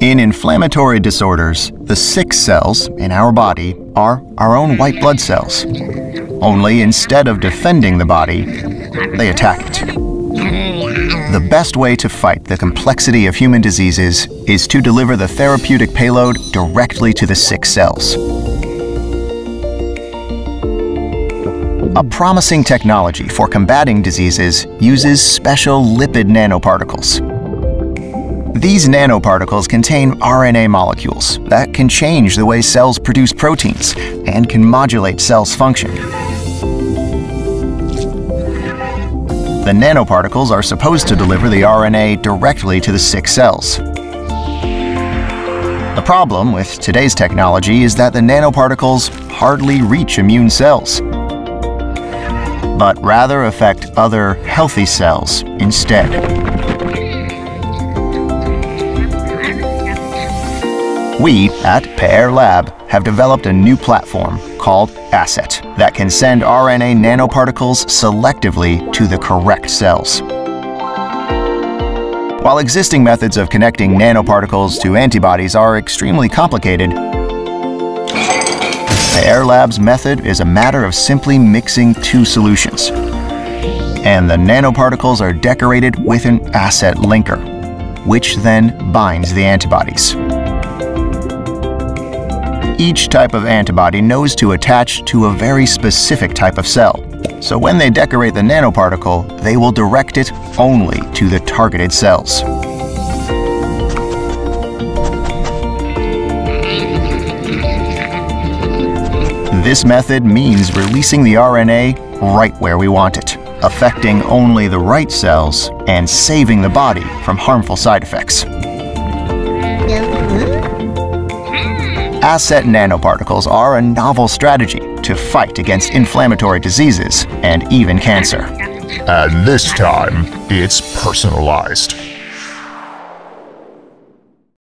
In inflammatory disorders, the sick cells in our body are our own white blood cells. Only instead of defending the body, they attack it. The best way to fight the complexity of human diseases is to deliver the therapeutic payload directly to the sick cells. A promising technology for combating diseases uses special lipid nanoparticles. These nanoparticles contain RNA molecules that can change the way cells produce proteins and can modulate cells' function. The nanoparticles are supposed to deliver the RNA directly to the sick cells. The problem with today's technology is that the nanoparticles hardly reach immune cells, but rather affect other healthy cells instead. We at Pe'er Lab have developed a new platform called ASSET that can send RNA nanoparticles selectively to the correct cells. While existing methods of connecting nanoparticles to antibodies are extremely complicated, Pe'er Lab's method is a matter of simply mixing two solutions. And the nanoparticles are decorated with an ASSET linker, which then binds the antibodies. Each type of antibody knows to attach to a very specific type of cell. So when they decorate the nanoparticle, they will direct it only to the targeted cells. This method means releasing the RNA right where we want it, affecting only the right cells and saving the body from harmful side effects. ASSET nanoparticles are a novel strategy to fight against inflammatory diseases and even cancer. And this time, it's personalized.